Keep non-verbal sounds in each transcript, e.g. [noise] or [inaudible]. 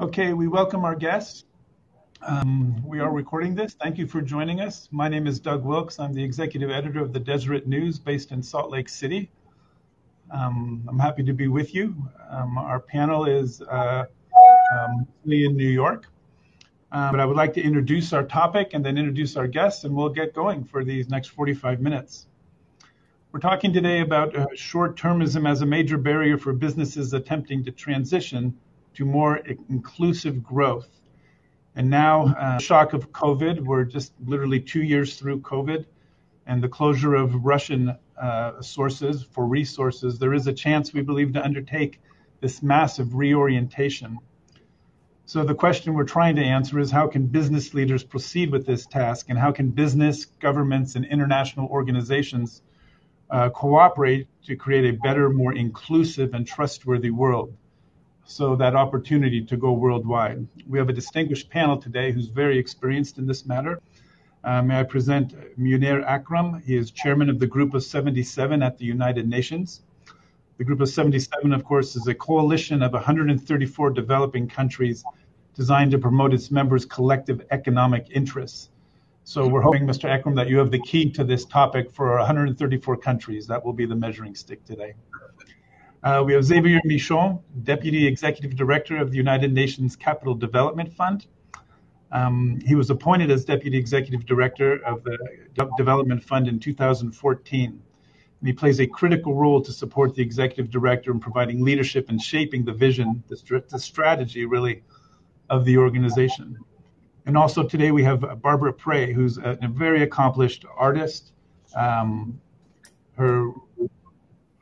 Okay, we welcome our guests. Um, we are recording this. Thank you for joining us. My name is Doug Wilks. I'm the executive editor of the Deseret News based in Salt Lake City. Um, I'm happy to be with you. Um, our panel is uh, um, in New York. Uh, but I would like to introduce our topic and then introduce our guests, and we'll get going for these next 45 minutes. We're talking today about uh, short termism as a major barrier for businesses attempting to transition to more inclusive growth. And now, uh, shock of COVID, we're just literally two years through COVID and the closure of Russian uh, sources for resources, there is a chance, we believe, to undertake this massive reorientation. So the question we're trying to answer is how can business leaders proceed with this task and how can business, governments, and international organizations uh, cooperate to create a better, more inclusive and trustworthy world? So that opportunity to go worldwide. We have a distinguished panel today who's very experienced in this matter. Uh, may I present Munir Akram? He is chairman of the Group of 77 at the United Nations. The Group of 77, of course, is a coalition of 134 developing countries designed to promote its members' collective economic interests. So we're hoping, Mr. Akram, that you have the key to this topic for 134 countries. That will be the measuring stick today. Uh, we have Xavier Michon, Deputy Executive Director of the United Nations Capital Development Fund. Um, he was appointed as Deputy Executive Director of the Development Fund in 2014. And he plays a critical role to support the Executive Director in providing leadership and shaping the vision, the, the strategy really, of the organization. And also today we have Barbara Prey, who's a, a very accomplished artist. Um, her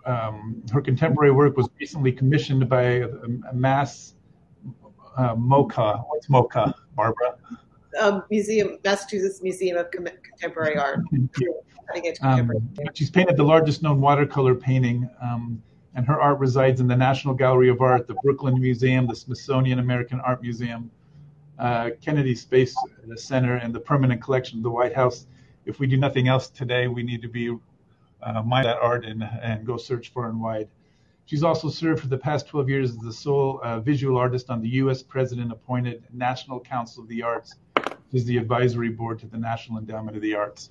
um, her contemporary work was recently commissioned by a, a Mass uh, MoCA. What's MoCA, Barbara? Um, Museum, Massachusetts Museum of Contemporary Art. Um, she's painted the largest known watercolor painting, um, and her art resides in the National Gallery of Art, the Brooklyn Museum, the Smithsonian American Art Museum, uh, Kennedy Space Center, and the permanent collection of the White House. If we do nothing else today, we need to be uh, mind that art and, and go search far and wide. She's also served for the past 12 years as the sole uh, visual artist on the U.S. President appointed National Council of the Arts, which is the advisory board to the National Endowment of the Arts.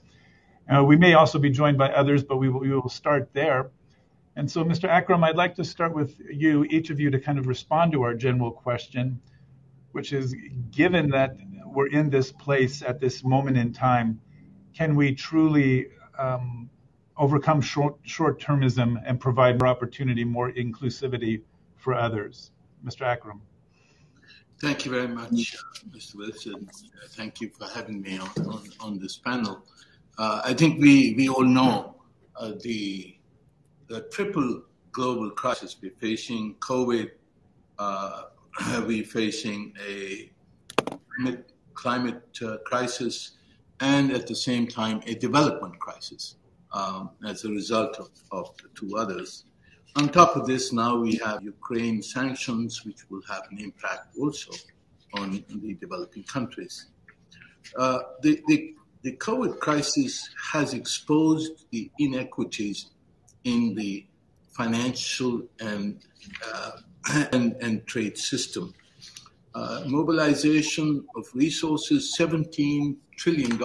Uh, we may also be joined by others, but we will, we will start there. And so, Mr. Akram, I'd like to start with you, each of you, to kind of respond to our general question, which is given that we're in this place at this moment in time, can we truly um, overcome short short termism and provide more opportunity, more inclusivity for others. Mr. Akram. Thank you very much, Mr. Wilson. Thank you for having me on, on, on this panel. Uh, I think we, we all know uh, the, the triple global crisis we're facing COVID, uh, [clears throat] we're facing a climate uh, crisis, and at the same time, a development crisis um, as a result of, of the two others. On top of this, now we have Ukraine sanctions, which will have an impact also on the developing countries. Uh, the, the, the COVID crisis has exposed the inequities in the financial and, uh, [coughs] and, and, trade system. Uh, mobilization of resources, $17 trillion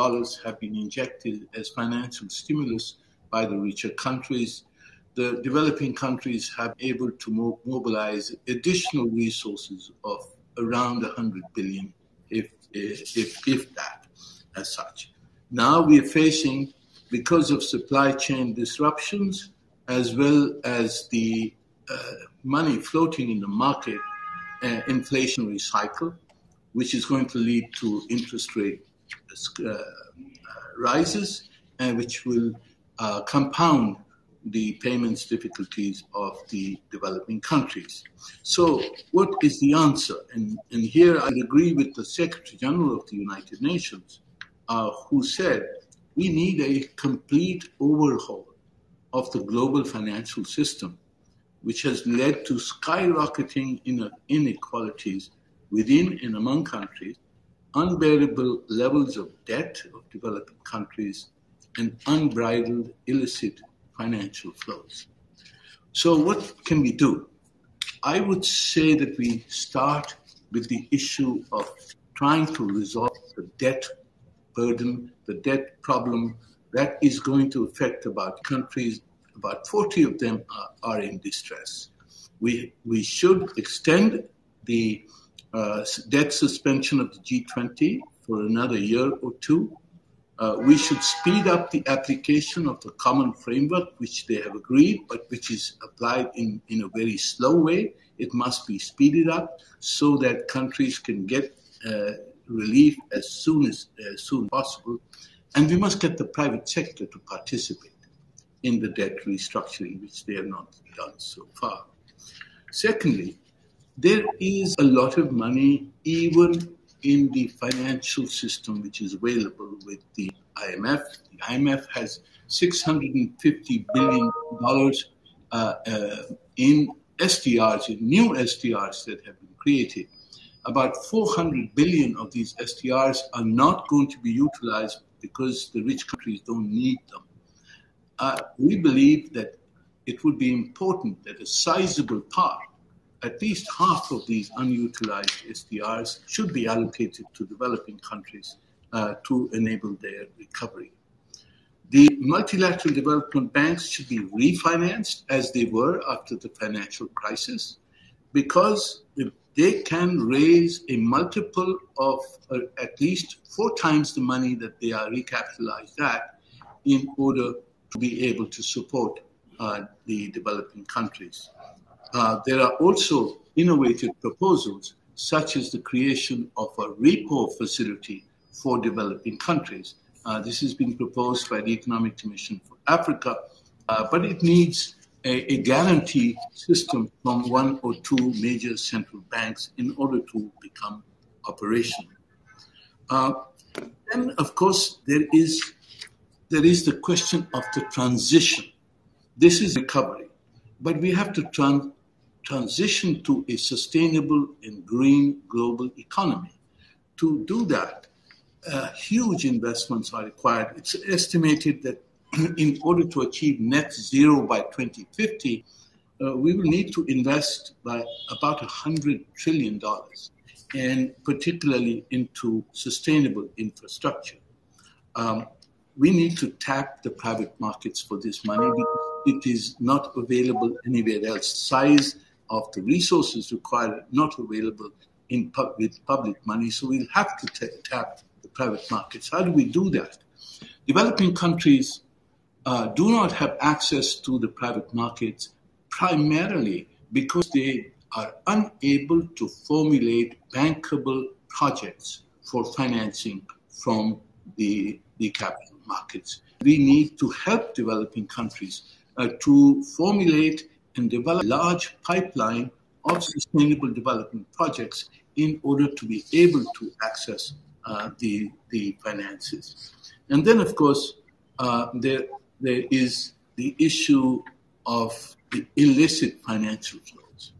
have been injected as financial stimulus by the richer countries. The developing countries have been able to mobilize additional resources of around 100 billion, if, if, if that, as such. Now we are facing, because of supply chain disruptions, as well as the uh, money floating in the market, inflationary cycle, which is going to lead to interest rate uh, rises, and which will uh, compound the payments difficulties of the developing countries. So, what is the answer? And, and here I agree with the Secretary General of the United Nations, uh, who said we need a complete overhaul of the global financial system, which has led to skyrocketing inequalities within and among countries, unbearable levels of debt of developing countries, and unbridled illicit financial flows. So, what can we do? I would say that we start with the issue of trying to resolve the debt burden, the debt problem that is going to affect about countries, about 40 of them are, are in distress. We, we should extend the uh, debt suspension of the G20 for another year or two. Uh, we should speed up the application of the common framework, which they have agreed, but which is applied in, in a very slow way. It must be speeded up so that countries can get uh, relief as soon as, as soon as possible. And we must get the private sector to participate in the debt restructuring, which they have not done so far. Secondly, there is a lot of money even in the financial system which is available with the IMF. The IMF has $650 billion uh, uh, in SDRs, in new SDRs that have been created. About 400 billion of these SDRs are not going to be utilized because the rich countries don't need them. Uh, we believe that it would be important that a sizable part at least half of these unutilized SDRs should be allocated to developing countries uh, to enable their recovery. The multilateral development banks should be refinanced as they were after the financial crisis because they can raise a multiple of uh, at least four times the money that they are recapitalized at in order to be able to support uh, the developing countries. Uh, there are also innovative proposals, such as the creation of a repo facility for developing countries. Uh, this has been proposed by the Economic Commission for Africa, uh, but it needs a, a, guarantee system from one or two major central banks in order to become operational. Uh, then, of course, there is there is the question of the transition. This is recovery, but we have to tran- transition to a sustainable and green global economy. To do that, uh, huge investments are required. It's estimated that [clears throat] in order to achieve net zero by 2050, uh, we will need to invest by about $100 trillion, and particularly into sustainable infrastructure. Um, we need to tap the private markets for this money because it is not available anywhere else. Size of the resources required not available in with public money. So we'll have to t- tap the private markets. How do we do that? Developing countries uh, do not have access to the private markets primarily because they are unable to formulate bankable projects for financing from the, the capital markets. We need to help developing countries uh, to formulate and develop a large pipeline of sustainable development projects in order to be able to access uh, the, the finances. And then, of course, uh, there, there is the issue of the illicit financial flows.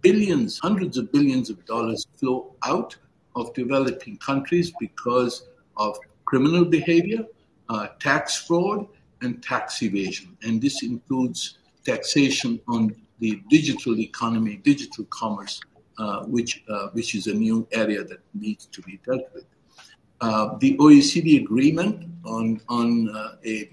Billions, hundreds of billions of dollars flow out of developing countries because of criminal behavior, uh, tax fraud, and tax evasion. And this includes taxation on the digital economy, digital commerce, uh, which, uh, which is a new area that needs to be dealt with. Uh, the OECD agreement on, on uh, a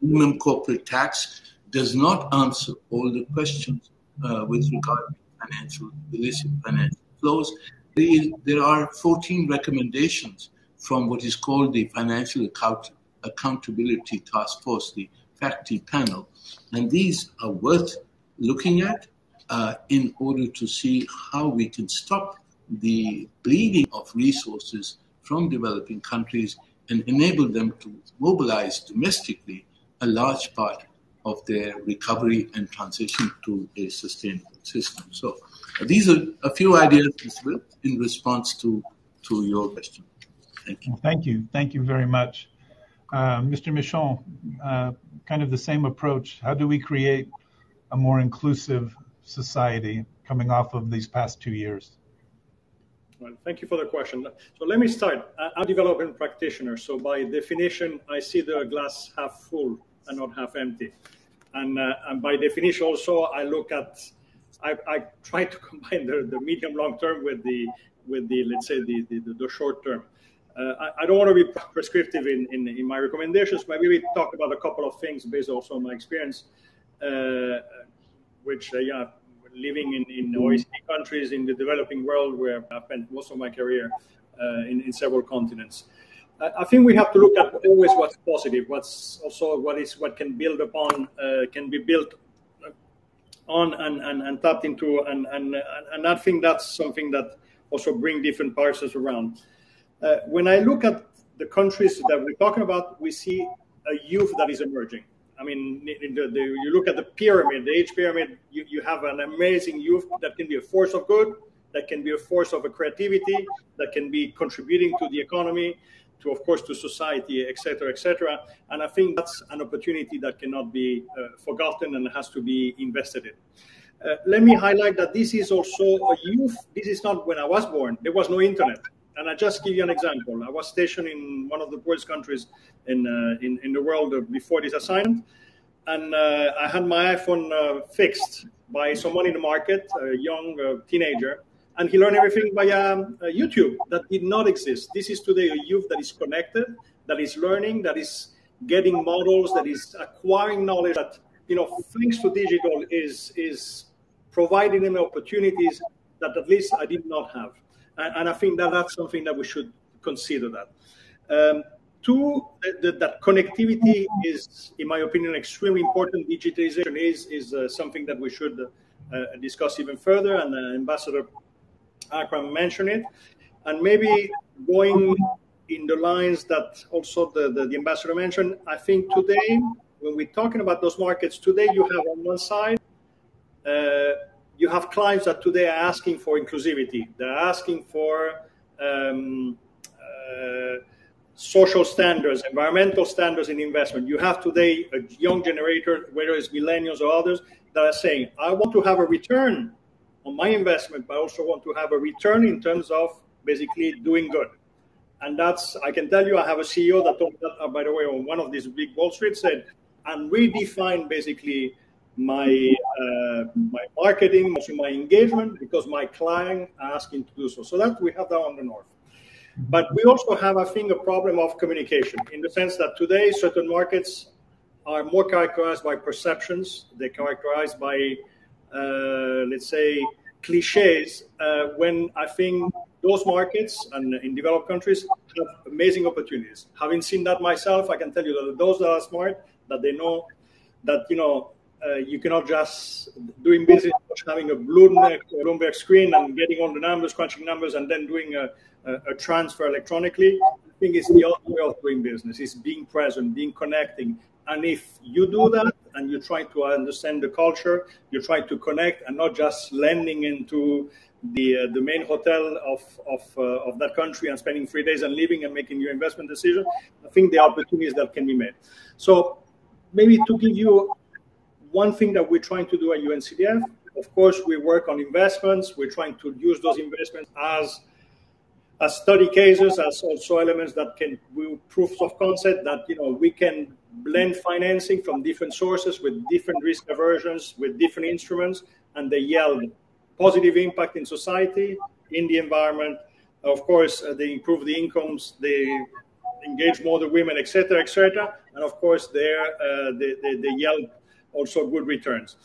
minimum corporate tax does not answer all the questions uh, with regard to financial, illicit financial flows. There, is, there are 14 recommendations from what is called the Financial Account- Accountability Task Force, the FACTI panel, and these are worth looking at uh, in order to see how we can stop the bleeding of resources from developing countries and enable them to mobilize domestically a large part of their recovery and transition to a sustainable system. So these are a few ideas, in response to, to your question. Thank you. Thank you. Thank you very much. Uh, Mr. Michon, uh, kind of the same approach. How do we create a more inclusive society coming off of these past two years? Well, thank you for the question. So let me start. I'm a development practitioner, so by definition, I see the glass half full and not half empty. And, uh, and by definition, also, I look at I, I try to [laughs] combine the, the medium long term with the with the let's say the the, the short term. Uh, I, I, don't want to be prescriptive in, in, in, my recommendations, but maybe talk about a couple of things based also on my experience, uh, which uh, yeah, living in, in OECD countries in the developing world where I spent most of my career uh, in, in several continents. I think we have to look at always what's positive, what's also what is what can build upon, uh, can be built on and, and, and tapped into, and, and and I think that's something that also bring different parts around. Uh, when I look at the countries that we're talking about, we see a youth that is emerging. I mean, the, the, you look at the pyramid, the age pyramid, you, you have an amazing youth that can be a force of good, that can be a force of a creativity, that can be contributing to the economy, to of course to society, etc., etc. And I think that's an opportunity that cannot be uh, forgotten and has to be invested in. Uh, let me highlight that this is also a youth. This is not when I was born. There was no internet. And I just give you an example. I was stationed in one of the poorest countries in uh, in, in the world before this assignment, and uh, I had my iPhone uh, fixed by someone in the market, a young uh, teenager, and he learned everything via um, uh, YouTube that did not exist. This is today a youth that is connected, that is learning, that is getting models, that is acquiring knowledge. That you know, thanks to digital, is is providing them opportunities that at least I did not have, and, I think that that's something that we should consider. That. Um, two, that, that connectivity is, in my opinion, extremely important. Digitization is is uh, something that we should uh, discuss even further, and uh, Ambassador Akram mentioned it, and maybe going in the lines that also the, the, the ambassador mentioned, I think today, when we're talking about those markets, today you have on one side, uh, you have clients that today are asking for inclusivity. They're asking for um, uh, social standards, environmental standards in investment. You have today a young generator, whether it's millennials or others, that are saying, I want to have a return on my investment, but I also want to have a return in terms of basically doing good. And that's, I can tell you, I have a CEO that told uh, by the way, on one of these big Wall Street said, and redefine basically my uh, my marketing, my engagement, because my client asking to do so. So that we have that on the north. But we also have, I think, a problem of communication in the sense that today certain markets are more characterized by perceptions. They're characterized by uh, let's say, cliches uh, when I think those markets and in developed countries have amazing opportunities. Having seen that myself, I can tell you that those that are smart, that they know that you know uh, you cannot just doing business having a Bloomberg, Bloomberg screen and getting all the numbers, crunching numbers, and then doing a, a, a transfer electronically. I think it's the other way of doing business. It's being present, being connecting, and if you do that and you try to understand the culture, you try to connect and not just landing into the uh, the main hotel of of, uh, of that country and spending three days and leaving and making your investment decision. I think the opportunities that can be made. So maybe to give you one thing that we're trying to do at UNCDF, of course, we work on investments. We're trying to use those investments as as study cases, as also elements that can be proofs of concept that you know we can blend financing from different sources with different risk aversions, with different instruments, and they yield positive impact in society, in the environment. Of course, uh, they improve the incomes, they engage more the women, etc., etc., and of course, uh, they, they, they yield also good returns.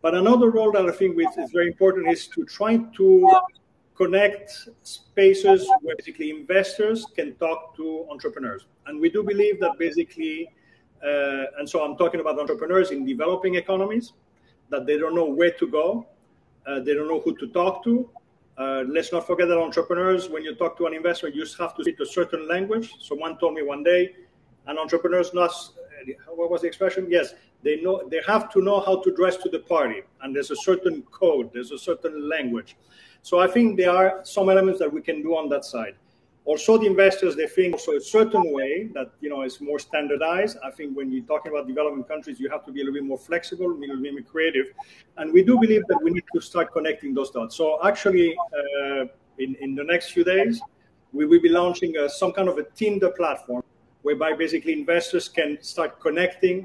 But another role that I think is very important is to try to connect spaces where basically investors can talk to entrepreneurs. And we do believe that basically, uh, and so I'm talking about entrepreneurs in developing economies, that they don't know where to go, uh, they don't know who to talk to. Uh, let's not forget that entrepreneurs, when you talk to an investor, you just have to speak a certain language. Someone told me one day, an entrepreneur's not, what was the expression? Yes, they know they have to know how to dress to the party, and there's a certain code, there's a certain language. So I think there are some elements that we can do on that side. Also, the investors they think also a certain way that you know is more standardized. I think when you're talking about developing countries, you have to be a little bit more flexible, a little bit more creative, and we do believe that we need to start connecting those dots. So actually, uh, in in the next few days, we will be launching a, some kind of a Tinder platform whereby basically investors can start connecting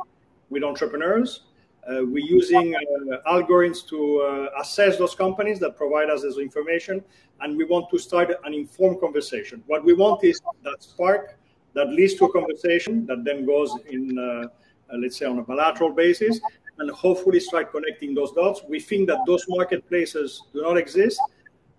with entrepreneurs Uh, we're using uh, algorithms to uh, assess those companies that provide us this information, and we want to start an informed conversation. What we want is that spark that leads to a conversation that then goes in, uh, uh, let's say, on a bilateral basis, and hopefully start connecting those dots. We think that those marketplaces do not exist,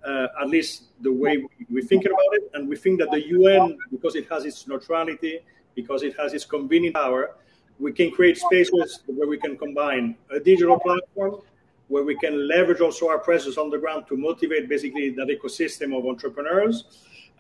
uh, at least the way we're thinking about it, and we think that the UN, because it has its neutrality, because it has its convening power, we can create spaces where we can combine a digital platform where we can leverage also our presence on the ground to motivate basically that ecosystem of entrepreneurs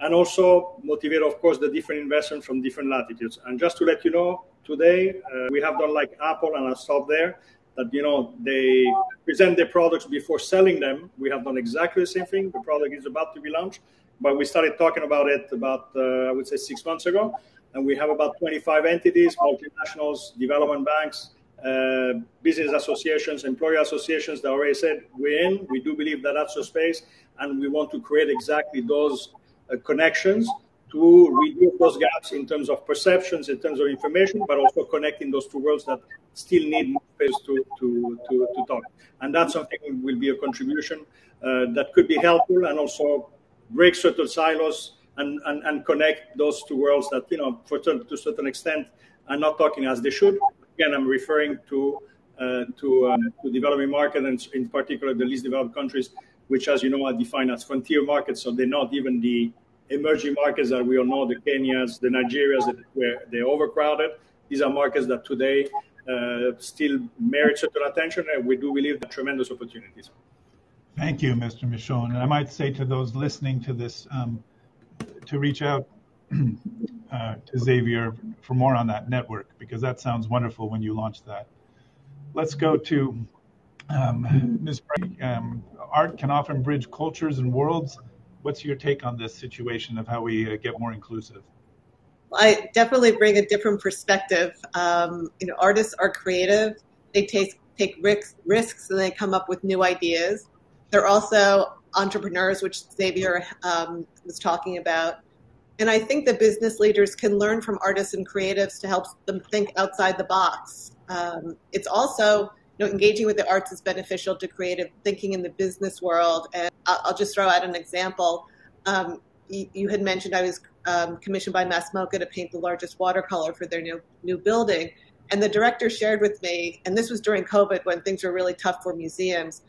and also motivate, of course, the different investment from different latitudes. And just to let you know, today uh, we have done like Apple, and I'll stop there. That you know they present their products before selling them. We have done exactly the same thing. The product is about to be launched, but we started talking about it about uh, I would say six months ago and we have about 25 entities, multinationals, development banks, uh, business associations, employer associations that already said we're in. We do believe that that's a space, and we want to create exactly those uh, connections to reduce those gaps in terms of perceptions, in terms of information, but also connecting those two worlds that still need space to, to, to, to talk. And that's something that will be a contribution uh, that could be helpful and also break certain silos and, and, and connect those two worlds that, you know, for to a certain extent are not talking as they should. Again, I'm referring to uh, to, uh, to developing markets and in particular the least developed countries, which, as you know, are defined as frontier markets. So they're not even the emerging markets that we all know, the Kenyas, the Nigerias, that where they're overcrowded. These are markets that today uh, still merit certain attention, and we do believe that tremendous opportunities. Thank you, Mr. Michon. And I might say to those listening to this um, to reach out [clears throat] uh, to Xavier for more on that network because that sounds wonderful when you launch that. Let's go to um, Ms. Um, art can often bridge cultures and worlds. What's your take on this situation of how we uh, get more inclusive? I definitely bring a different perspective. Um, you know, artists are creative. They take take risks, risks, and they come up with new ideas. They're also entrepreneurs, which Xavier um, was talking about. And I think that business leaders can learn from artists and creatives to help them think outside the box. Um, it's also, you know, engaging with the arts is beneficial to creative thinking in the business world. And I'll, just throw out an example. Um, you, had mentioned I was um, commissioned by Mass MoCA to paint the largest watercolor for their new new building. And the director shared with me, and this was during COVID when things were really tough for museums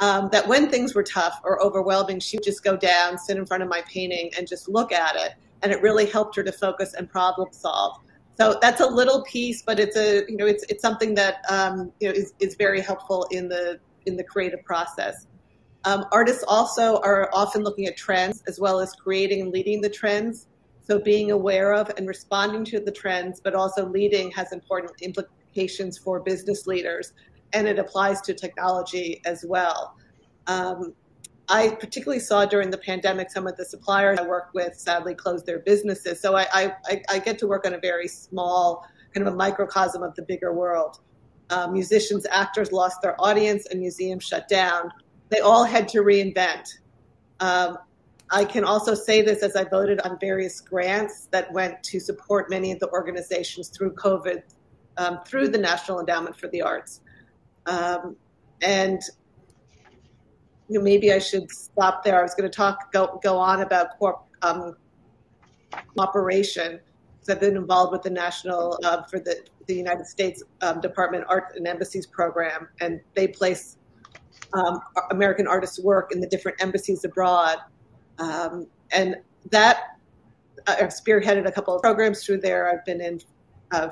um, that when things were tough or overwhelming, she would just go down, sit in front of my painting, and just look at it. And it really helped her to focus and problem solve. So that's a little piece, but it's a you know it's it's something that um, you know is, is very helpful in the in the creative process. Um, artists also are often looking at trends as well as creating and leading the trends. So being aware of and responding to the trends, but also leading has important implications for business leaders and it applies to technology as well. Um, I particularly saw during the pandemic some of the suppliers I work with sadly closed their businesses. So I, I, I get to work on a very small, kind of a microcosm of the bigger world. Uh, musicians, actors lost their audience, and museums shut down. They all had to reinvent. Um, I can also say this as I voted on various grants that went to support many of the organizations through COVID, um, through the National Endowment for the Arts. Um, and you know, maybe I should stop there. I was going to talk go go on about corp, um, I've been involved with the national uh, for the the United States um, Department Art and Embassies program, and they place um, American artists' work in the different embassies abroad, um, and that I've spearheaded a couple of programs through there. I've been in uh,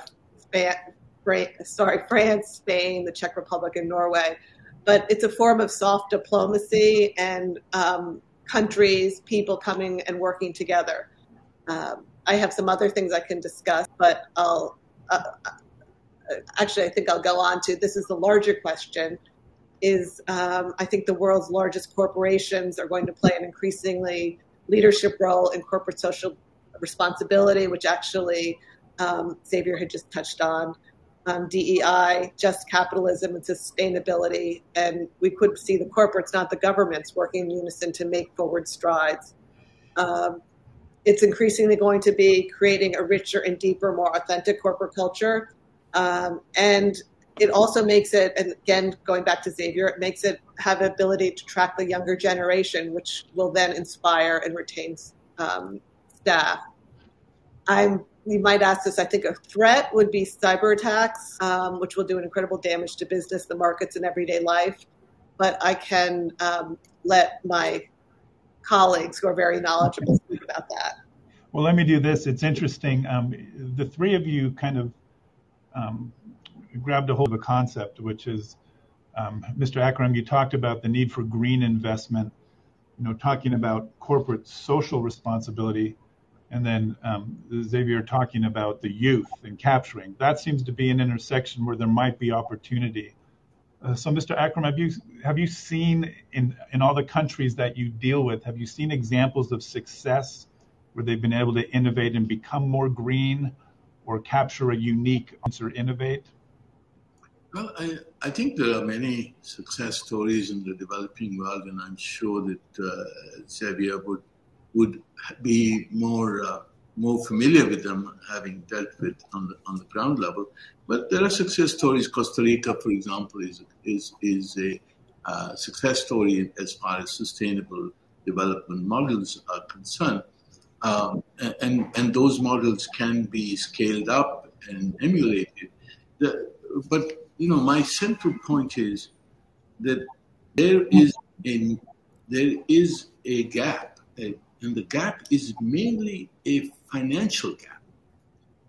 sorry, France, Spain, the Czech Republic, and Norway. But it's a form of soft diplomacy and um, countries, people coming and working together. Um, I have some other things I can discuss, but I'll uh, uh actually I think I'll go on to this is the larger question. Is um, I think the world's largest corporations are going to play an increasingly leadership role in corporate social responsibility, which actually um, Xavier had just touched on um, DEI, just capitalism, and sustainability. And we could see the corporates, not the governments, working in unison to make forward strides. Um, it's increasingly going to be creating a richer and deeper, more authentic corporate culture. Um, and it also makes it, and again, going back to Xavier, it makes it have ability to track the younger generation, which will then inspire and retain um, staff. I'm you might ask this. I think a threat would be cyber attacks, um, which will do an incredible damage to business, the markets, and everyday life. But I can um, let my colleagues who are very knowledgeable speak about that. Well, let me do this. It's interesting. Um, the three of you kind of um, grabbed a hold of a concept, which is, um, Mr. Akram, you talked about the need for green investment, you know, talking about corporate social responsibility, and then um, Xavier talking about the youth and capturing. That seems to be an intersection where there might be opportunity. Uh, so, Mr. Akram, have you have you seen in in all the countries that you deal with, have you seen examples of success where they've been able to innovate and become more green, or capture a unique answer, innovate? Well, I, I think there are many success stories in the developing world, and I'm sure that uh, Xavier would would be more uh, more familiar with them, having dealt with on the on the ground level. But there are success stories. Costa Rica, for example, is is is a uh, success story as far as sustainable development models are concerned, um, and and those models can be scaled up and emulated. The, but you know, my central point is that there is a there is a gap, and the gap is mainly a financial gap,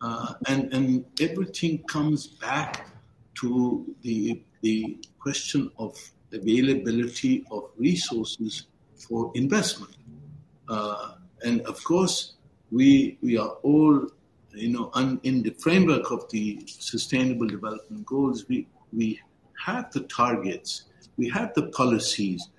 uh, and and everything comes back to the the question of availability of resources for investment, uh, and of course we we are all you know, un, in the framework of the Sustainable Development Goals, we we have the targets, we have the policies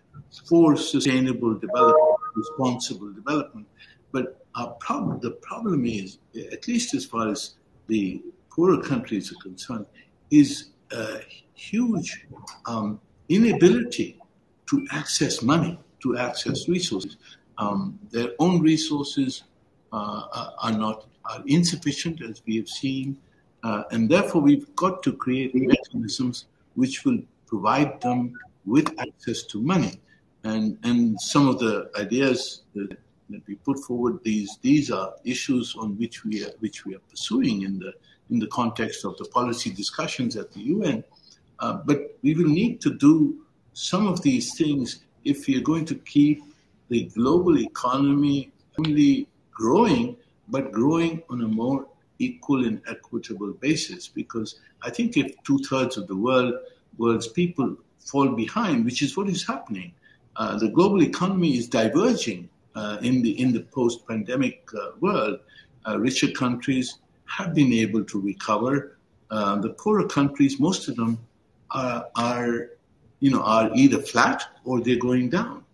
for sustainable development, responsible development, but our problem, the problem is, at least as far as the poorer countries are concerned, is a huge um, inability to access money, to access resources. Um, their own resources uh, are not are insufficient, as we have seen, uh, and therefore we've got to create mechanisms which will provide them with access to money. And and some of the ideas that, that we put forward these these are issues on which we are which we are pursuing in the in the context of the policy discussions at the UN. Uh, but we will need to do some of these things if we are going to keep the global economy only growing but growing on a more equal and equitable basis. Because I think if two thirds of the world world's people fall behind, which is what is happening, uh, the global economy is diverging uh, in the in the post-pandemic uh, world. Uh, richer countries have been able to recover. Uh, the poorer countries, most of them, are, are you know are either flat or they're going down.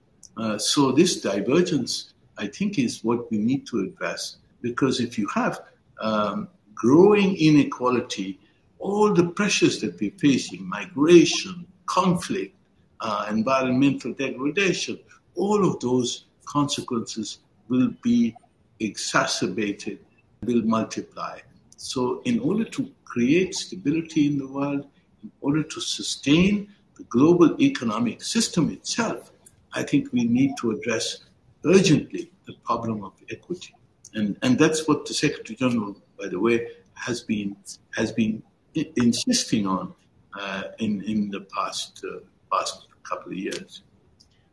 So this divergence, I think, is what we need to address. Because if you have um, growing inequality, all the pressures that we're facing, migration, conflict, uh, environmental degradation, all of those consequences will be exacerbated, will multiply. So, in order to create stability in the world, in order to sustain the global economic system itself, I think we need to address urgently the problem of equity and and that's what the Secretary General, by the way, has been has been insisting on uh, in in the past uh, past couple of years.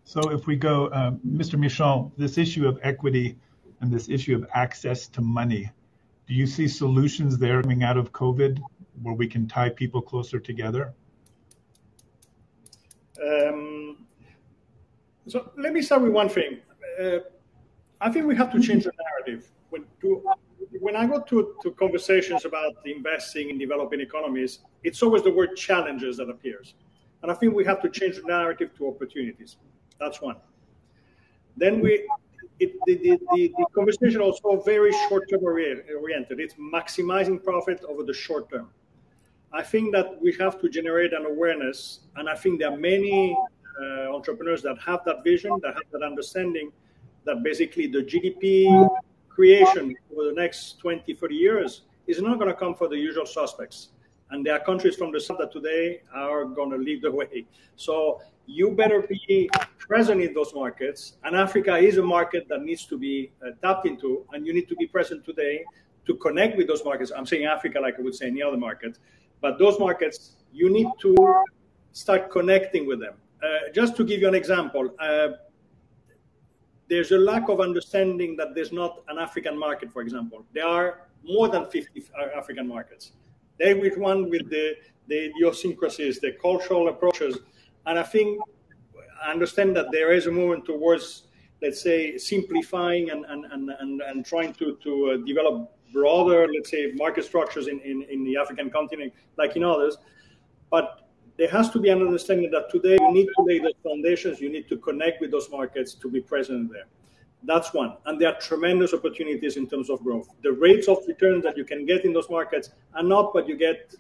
So if we go, uh, Mr. Michon, this issue of equity and this issue of access to money, do you see solutions there coming out of COVID where we can tie people closer together? Um, so let me start with one thing. Uh, I think we have to change the narrative. When, to, when I go to, to conversations about investing in developing economies, it's always the word challenges that appears. And I think we have to change the narrative to opportunities. That's one. Then we, it, the, the, the, the, conversation also very short-term oriented. It's maximizing profit over the short term. I think that we have to generate an awareness, and I think there are many uh, entrepreneurs that have that vision, that have that understanding, that basically the GDP creation over the next 20, 30 years is not going to come for the usual suspects. And there are countries from the south that today are going to lead the [laughs] way. So you better be present in those markets. And Africa is a market that needs to be uh, tapped into, and you need to be present today to connect with those markets. I'm saying Africa like I would say any other market, but those markets, you need to start connecting with them. Uh, just to give you an example, uh, there's a lack of understanding that there's not an African market, for example. There are more than 50 African markets. They one with the, the idiosyncrasies, the cultural approaches. And I think I understand that there is a movement towards, let's say, simplifying and, and, and, and, and trying to, to uh, develop broader, let's say, market structures in, in, in the African continent, like in others. But there has to be an understanding that today you need to lay the foundations, you need to connect with those markets to be present there. That's one. And there are tremendous opportunities in terms of growth. The rates of return that you can get in those markets are not what you get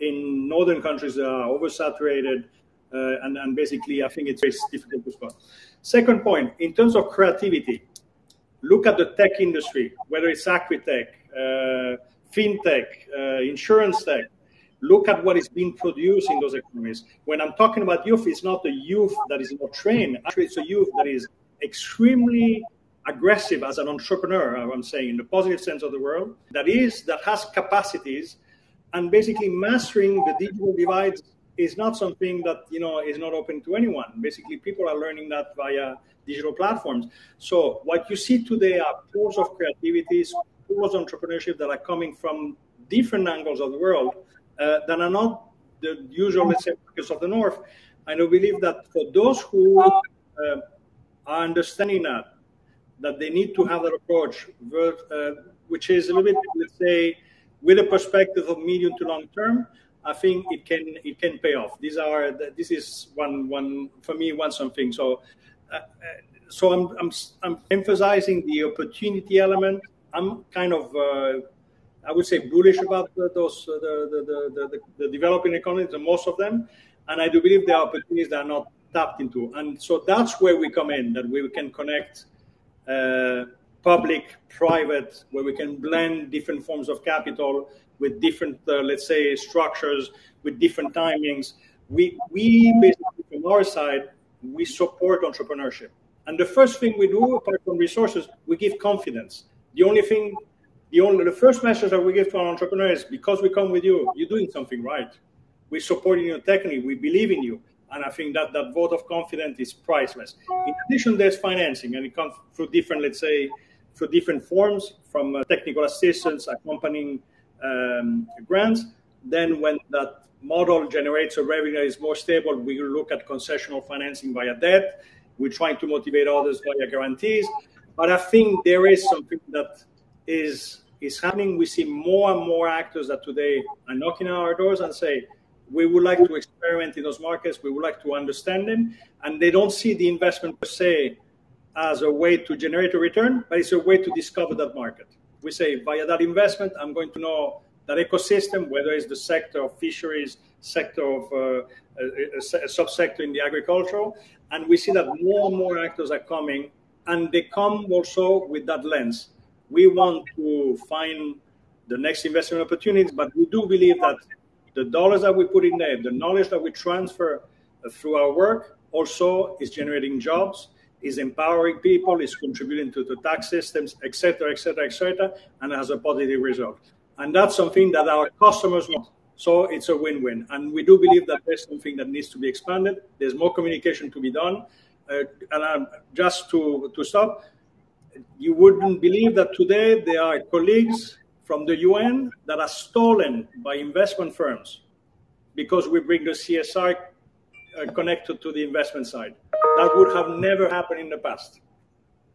in northern countries that are oversaturated. Uh, and, and basically, I think it's very difficult to spot. Second point, in terms of creativity, look at the tech industry, whether it's agri-tech, uh, fintech, uh, insurance tech, look at what is being produced in those economies. When I'm talking about youth, it's not a youth that is not trained. Actually, it's a youth that is extremely aggressive as an entrepreneur, I'm saying, in the positive sense of the word, that is, that has capacities, and basically mastering the digital divide is not something that, you know, is not open to anyone. Basically, people are learning that via digital platforms. So what you see today are pools of creativity, pools of entrepreneurship that are coming from different angles of the world uh, that are not the usual, let's say, markets of the North. And I believe that for those who uh, are understanding that, that they need to have that approach, uh, which is a little bit, let's say, with a perspective of medium to long term, I think it can it can pay off. These are this is one one for me one something. So uh, so I'm, I'm I'm emphasizing the opportunity element. I'm kind of uh, I would say bullish about those uh, the, the, the, the, developing economies, most of them, and I do believe there are opportunities that are not tapped into, and so that's where we come in, that we can connect uh, public, private, where we can blend different forms of capital with different, uh, let's say, structures, with different timings. We we basically from our side we support entrepreneurship, and the first thing we do, apart from resources, we give confidence. The only thing the only the first message that we give to our entrepreneurs because we come with you, you're doing something right. We're supporting you technically, we believe in you. And I think that that vote of confidence is priceless. In addition, there's financing, and it comes through different, let's say, through different forms, from uh, technical assistance, accompanying um, grants. Then, when that model generates a revenue is more stable, we look at concessional financing via debt. We're trying to motivate others via guarantees. But I think there is something that is is happening. We see more and more actors that today are knocking on our doors and say, we would like to experiment in those markets. We would like to understand them. And they don't see the investment per se as a way to generate a return, but it's a way to discover that market. We say, via that investment, I'm going to know that ecosystem, whether it's the sector of fisheries, sector of uh, a, a, a subsector in the agricultural. And we see that more and more actors are coming, and they come also with that lens we want to find the next investment opportunities, but we do believe that the dollars that we put in there, the knowledge that we transfer uh, through our work, also is generating jobs, is empowering people, is contributing to the tax systems, etc., etc., etc., and has a positive result. And that's something that our customers want. So it's a win-win. And we do believe that there's something that needs to be expanded. There's more communication to be done. Uh, and um, just to, to stop, you wouldn't believe that today there are colleagues from the UN that are stolen by investment firms because we bring the CSR uh, connected to the investment side. That would have never happened in the past.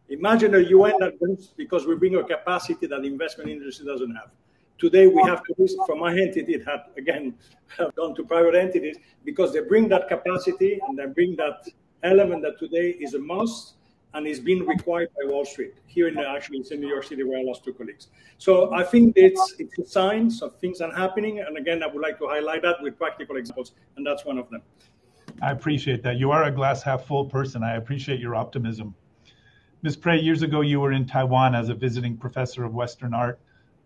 Imagine a UN that brings, because we bring a capacity that the investment industry doesn't have. Today we have to, listen from my entity, it had again [laughs] gone to private entities because they bring that capacity and they bring that element that today is a must and is being required by Wall Street. Here in actually it's in New York City where I lost two colleagues. So I think it's it's a sign of things are happening. And again, I would like to highlight that with practical examples, and that's one of them. I appreciate that. You are a glass half full person. I appreciate your optimism. Ms. Prey, years ago you were in Taiwan as a visiting professor of Western art,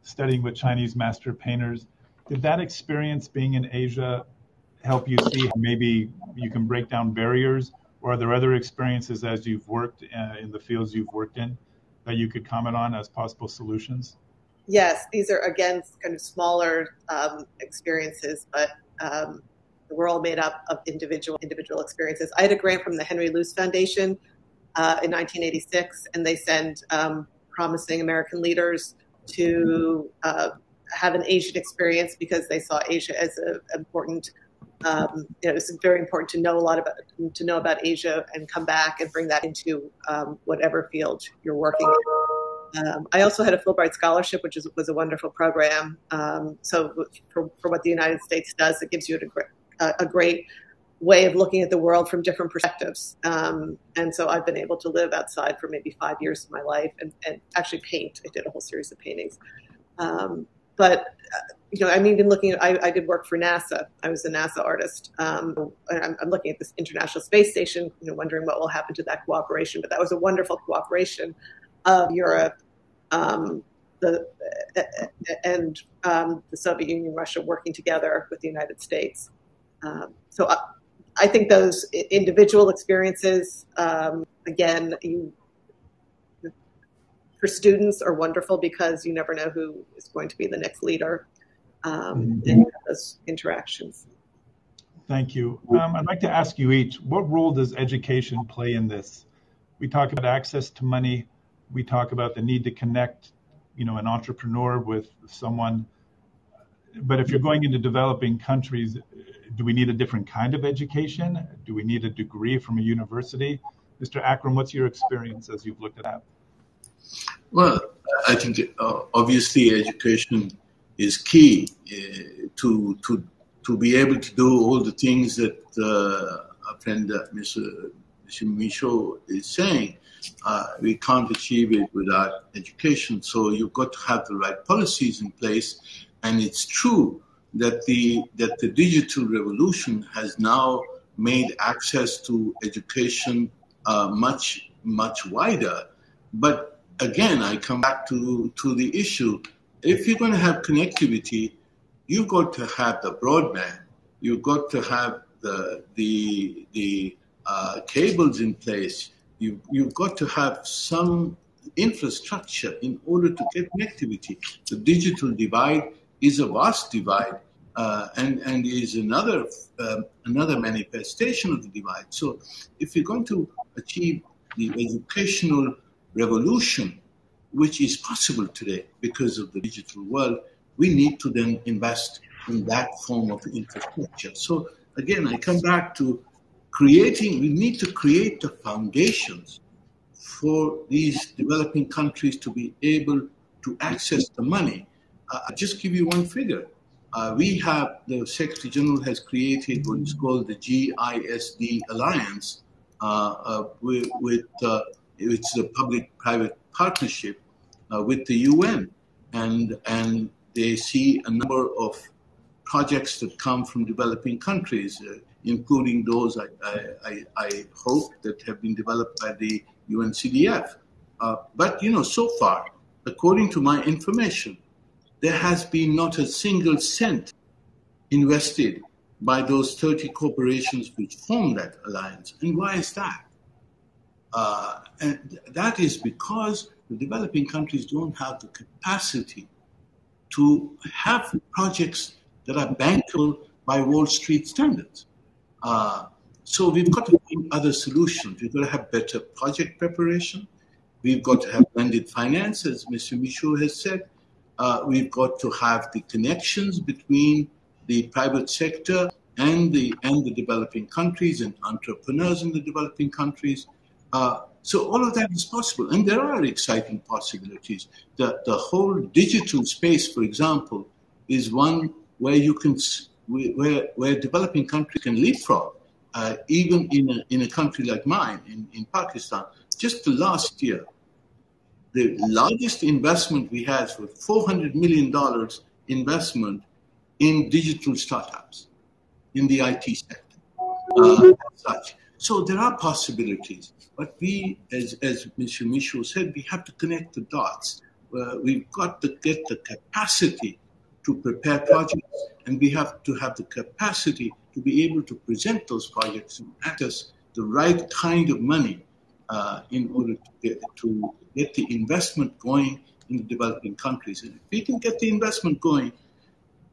studying with Chinese master painters. did that experience being in Asia help you see how maybe you can break down barriers, or are there other experiences as you've worked uh, in the fields you've worked in that you could comment on as possible solutions? Yes, these are again kind of smaller um, experiences, but um, we're all made up of individual individual experiences. I had a grant from the Henry Luce Foundation uh, in 1986, and they send um, promising American leaders to uh, have an Asian experience because they saw Asia as an important. Um, you know, it's very important to know a lot about to know about Asia and come back and bring that into um, whatever field you're working in. Um, I also had a Fulbright scholarship, which is, was a wonderful program. Um, so, for, for, what the United States does, it gives you a, a great way of looking at the world from different perspectives. Um, and so I've been able to live outside for maybe five years of my life and, and actually paint. I did a whole series of paintings. But, uh, you know, I'm even looking at, I, I, did work for NASA. I was a NASA artist. Um, I'm, I'm, looking at this International Space Station, you know, wondering what will happen to that cooperation. But that was a wonderful cooperation of Europe, um, the, and um, the Soviet Union, Russia working together with the United States. Um, so uh, I think those individual experiences, um, again, you, for students are wonderful because you never know who is going to be the next leader um, mm-hmm. and those interactions. Thank you. Um, I'd like to ask you each, what role does education play in this? We talk about access to money. We talk about the need to connect, you know, an entrepreneur with someone. But if you're going into developing countries, do we need a different kind of education? Do we need a degree from a university? Mr. Akram, what's your experience as you've looked at that? Well, I think uh, obviously education is key uh, to to to be able to do all the things that uh, friend, Mr. Mr. Michon, is saying. Uh, we can't achieve it without education. So you've got to have the right policies in place. And it's true that the that the digital revolution has now made access to education uh, much much wider. But again, I come back to to the issue: if you're going to have connectivity, you've got to have the broadband. You've got to have the the the uh, cables in place. You you've got to have some infrastructure in order to get connectivity. The digital divide is a vast divide uh, and and is another uh, another manifestation of the divide. So, if you're going to achieve the educational revolution, which is possible today because of the digital world, we need to then invest in that form of infrastructure. So, again, I come back to creating. We need to create the foundations for these developing countries to be able to access the money uh, I'll just give you one figure. Uh, we have, the Secretary General has created what is called the GISD Alliance uh, uh with, with uh, it's a public-private partnership uh, with the UN. And, and they see a number of projects that come from developing countries, including those I, I, I, hope that have been developed by the UNCDF. but, you know, so far, according to my information, there has been not a single cent invested by those 30 corporations which form that alliance. And why is that? Uh, and that is because the developing countries don't have the capacity to have projects that are bankable by Wall Street standards. Uh, so we've got to find other solutions. We've got to have better project preparation. We've got to have blended finance, as Mr. Michon has said uh, we've got to have the connections between the private sector and the and the developing countries and entrepreneurs in the developing countries. Uh, so all of that is possible, and there are exciting possibilities. The the whole digital space, for example, is one where you can where where developing countries can leapfrog. Uh, even in a, in a country like mine, in, in Pakistan, just the last year, the largest investment we had was $400 million investment in digital startups in the IT sector. Uh, such. So there are possibilities, but we, as, as Mr. Michon said, we have to connect the dots. Uh, we've got to get the capacity to prepare projects, and we have to have the capacity to be able to present those projects and access the right kind of money uh, in order to get, to get the investment going in the developing countries. And if we can get the investment going,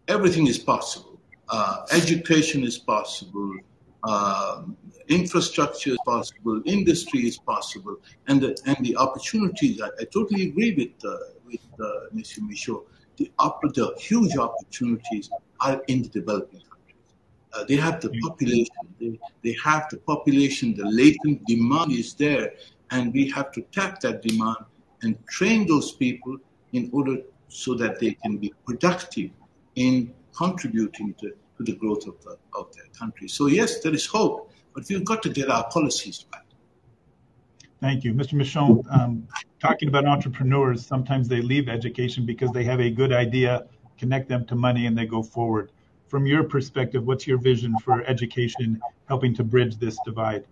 everything is possible. Uh, education is possible, uh, infrastructure is possible, industry is possible, and the, and the opportunities. I, I totally agree with uh, with uh, Monsieur Michon. The, the huge opportunities are in the developing countries. Uh, they have the population. They, they have the population. The latent demand is there, and we have to tap that demand and train those people in order so that they can be productive in contributing to, to the growth of, the, of their country. So yes, there is hope, but we've got to get our policies right. Thank you. Mr. Michon, um, talking about entrepreneurs, sometimes they leave education because they have a good idea, connect them to money, and they go forward. From your perspective, what's your vision for education helping to bridge this divide?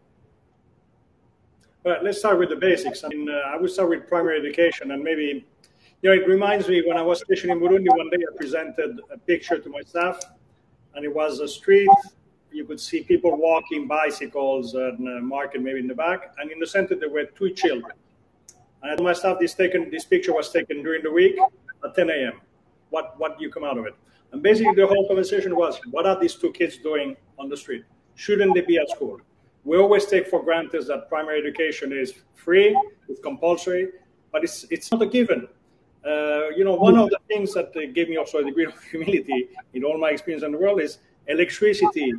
Well, let's start with the basics. I mean, uh, I would start with primary education, and maybe, you know, it reminds me when I was stationed in Burundi one day, I presented a picture to my staff, and it was a street you could see people walking bicycles and uh, market maybe in the back, and in the center there were two children. And I told my staff this taken this picture was taken during the week at 10 a.m. What what do you come out of it? And basically the whole conversation was, what are these two kids doing on the street? Shouldn't they be at school? We always take for granted that primary education is free, it's compulsory, but it's it's not a given. Uh, you know, one of the things that gave me also a degree of [laughs] humility in all my experience in the world is electricity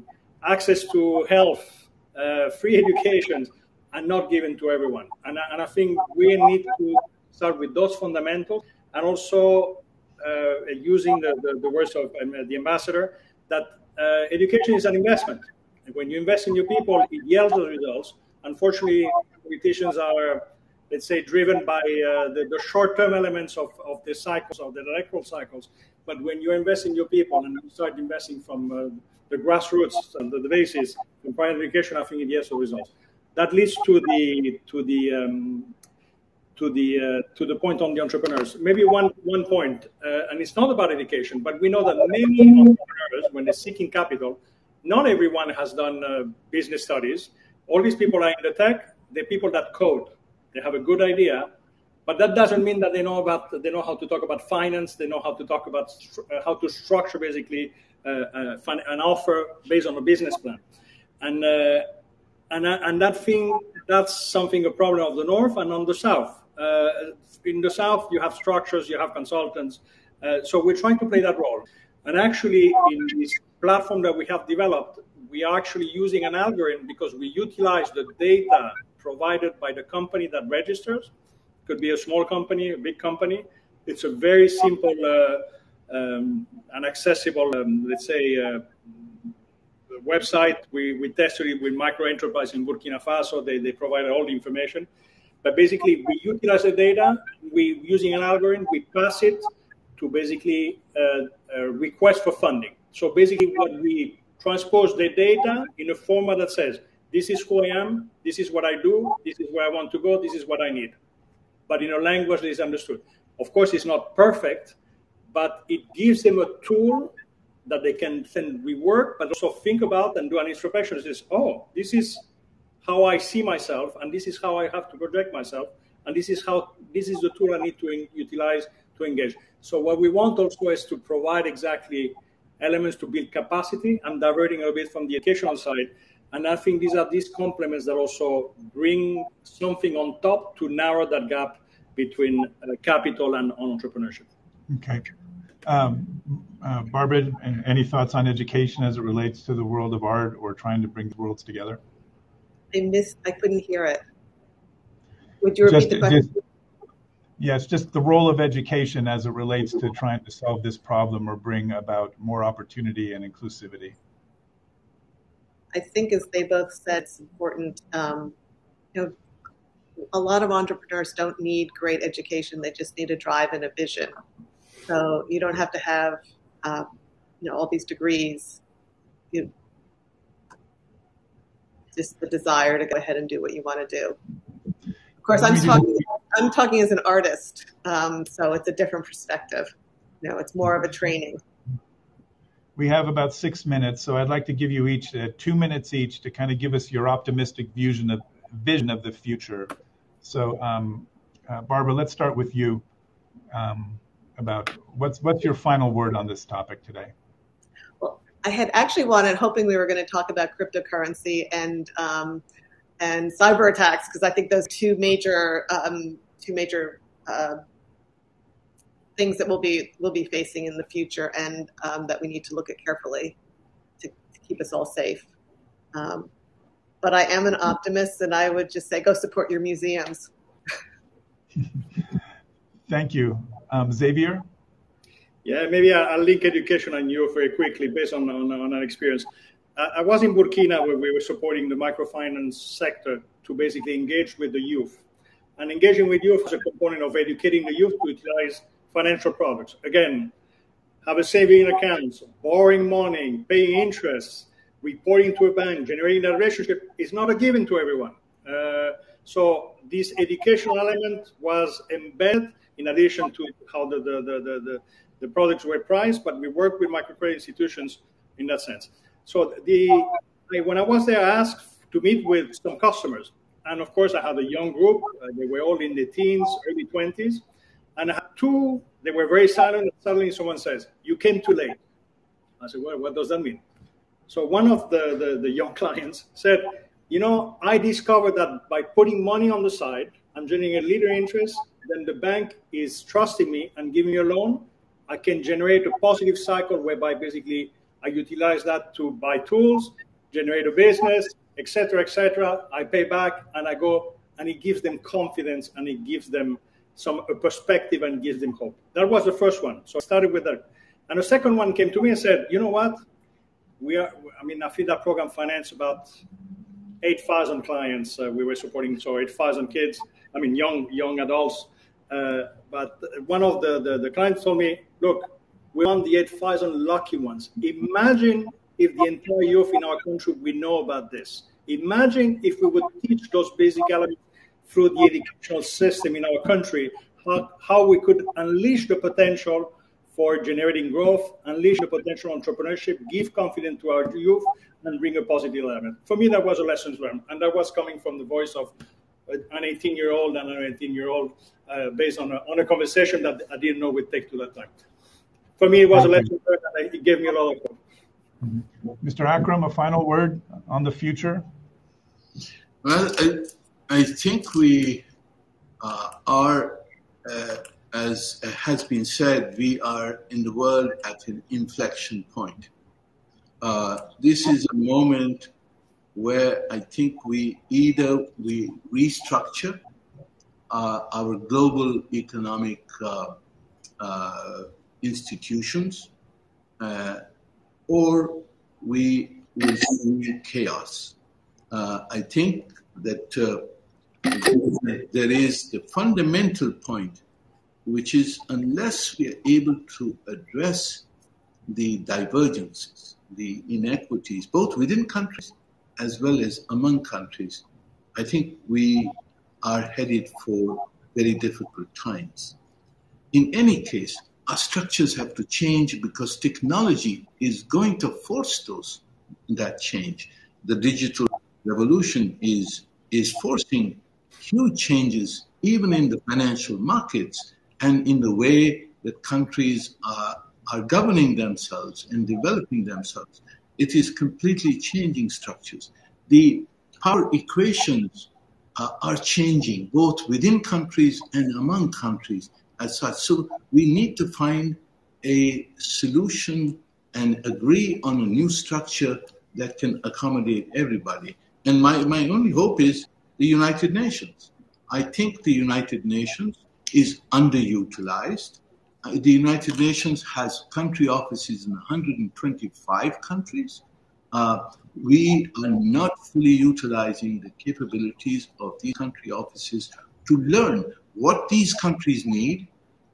access to health, uh, free [laughs] education are not given to everyone. And, and I think we need to start with those fundamentals and also uh, using the, the, the, words of um, the ambassador that uh, education is an investment. And when you invest in your people, it yields results. Unfortunately, politicians are, let's say, driven by uh, the, the short-term elements of, of the cycles, of the electoral cycles. But when you invest in your people and you start investing from uh, the grassroots and the, the basis in primary education, I think it yields results. That leads to the to the um, to the uh, to the point on the entrepreneurs. Maybe one one point, uh, and it's not about education, but we know that many entrepreneurs, when they're seeking capital, not everyone has done uh, business studies. All these people are in the tech. They're people that code. They have a good idea, but that doesn't mean that they know about they know how to talk about finance. They know how to talk about uh, how to structure basically uh, uh, an offer based on a business plan, and uh, and and that thing that's something a problem of the north and on the south. in the south, you have structures, you have consultants, so we're trying to play that role. And actually, in this platform that we have developed, we are actually using an algorithm because we utilize the data provided by the company that registers. Could be a small company, a big company. It's a very simple uh, um, an accessible, um, let's say, uh, website. We, we tested it with micro enterprise in Burkina Faso. They, they provided all the information. But basically, we utilize the data. We using an algorithm. We pass it to basically uh, request for funding. So basically, what we transpose the data in a format that says, "This is who I am. This is what I do. This is where I want to go. This is what I need," but in a language that is understood. Of course, it's not perfect, but it gives them a tool that they can then rework, but also think about and do an introspection. Says, oh, this is how I see myself, and this is how I have to project myself, and this is how this is the tool I need to in, utilize to engage. So what we want also is to provide exactly elements to build capacity I'm diverting a bit from the educational side. And I think these are these complements that also bring something on top to narrow that gap between uh, capital and entrepreneurship. Okay. Um, uh, Barbara, any thoughts on education as it relates to the world of art or trying to bring the worlds together? I missed, I couldn't hear it. Would you repeat just, the question? Just, yes, just the role of education as it relates to trying to solve this problem or bring about more opportunity and inclusivity. I think, as they both said, it's important. Um, you know, a lot of entrepreneurs don't need great education; they just need a drive and a vision. So you don't have to have, um, you know, all these degrees. You just the desire to go ahead and do what you want to do. Of course, I'm talking. I'm talking as an artist, um, so it's a different perspective. You know, it's more of a training. We have about six minutes, so I'd like to give you each uh, two minutes each to kind of give us your optimistic vision of vision of the future. So, um, uh, Barbara, let's start with you. Um, about what's what's your final word on this topic today? Well, I had actually wanted, hoping we were going to talk about cryptocurrency and um, and cyber attacks because I think those two major um, two major uh, things that we'll be we'll be facing in the future and um, that we need to look at carefully to, to keep us all safe. Um, but I am an optimist, and I would just say go support your museums. [laughs] Thank you, um, Xavier. Yeah, maybe I'll link education and youth very quickly based on, on, on our experience. I was in Burkina where we were supporting the microfinance sector to basically engage with the youth. And engaging with youth is a component of educating the youth to utilize financial products. Again, have a saving account, borrowing money, paying interest, reporting to a bank, generating that relationship is not a given to everyone. Uh, so this educational element was embedded in addition to how the, the, the, the, the products were priced, but we work with microcredit institutions in that sense. So the when I was there, I asked to meet with some customers. And of course, I had a young group. Uh, they were all in the teens, early 20s. And I two, they were very silent. Suddenly someone says, You came too late. I said, Well, what does that mean? So one of the, the, the young [laughs] clients said, You know, I discovered that by putting money on the side, I'm generating a little interest, then the bank is trusting me and giving me a loan. I can generate a positive cycle whereby basically I utilize that to buy tools, generate a business, etc., etc. I pay back and I go, and it gives them confidence and it gives them some perspective and gives them hope. That was the first one. So I started with that. And the second one came to me and said, you know what? We are, I mean, I think that program financed about 8,000 clients uh, we were supporting. So 8,000 kids, I mean, young, young adults. Uh, but one of the, the, the clients told me, look, we want the 8,000 lucky ones. Imagine if the entire youth in our country we know about this. Imagine if we would teach those basic elements through the educational system in our country, how, how we could unleash the potential for generating growth, unleash the potential entrepreneurship, give confidence to our youth, and bring a positive element. For me, that was a lesson learned, and that was coming from the voice of an 18 year old and an 18 year old uh, based on a, on a conversation that I didn't know would take to that time. For me, it was a lesson learned, and it gave me a lot of hope. Mr. Akram, a final word on the future? Well, I, think we uh, are, uh, as has been said, we are in the world at an inflection point. Uh, this is a moment where I think we either we restructure uh, our global economic uh, uh, institutions, or we will see chaos. I think that there is the fundamental point, which is unless we are able to address the divergences, the inequities, both within countries as well as among countries, I think we are headed for very difficult times. In any case, our structures have to change because technology is going to force those that change. The digital revolution is is forcing huge changes even in the financial markets and in the way that countries are, are governing themselves and developing themselves. It is completely changing structures. The power equations uh, are changing both within countries and among countries as such. So we need to find a solution and agree on a new structure that can accommodate everybody. And my, my only hope is the United Nations. I think the United Nations is underutilized. Uh, the United Nations has country offices in 125 countries. Uh, we are not fully utilizing the capabilities of these country offices to learn what these countries need,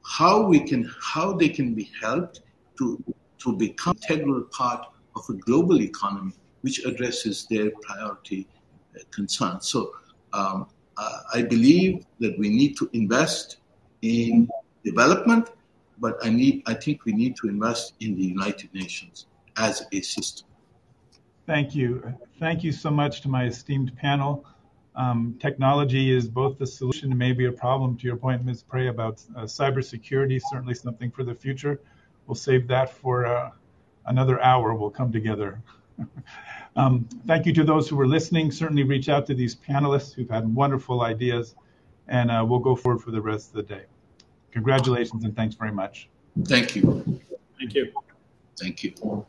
how we can, how they can be helped to, to become integral part of a global economy which addresses their priority uh, concerns. So um, I believe that we need to invest in development, but I need, I think we need to invest in the United Nations as a system. Thank you. Thank you so much to my esteemed panel. Um, technology is both the solution and maybe a problem. To your point, Ms. Prey, about uh, cybersecurity, certainly something for the future. We'll save that for uh, another hour. We'll come together. [laughs] um, thank you to those who were listening. Certainly reach out to these panelists who've had wonderful ideas, and uh, we'll go forward for the rest of the day. Congratulations and thanks very much. Thank you. Thank you. Thank you.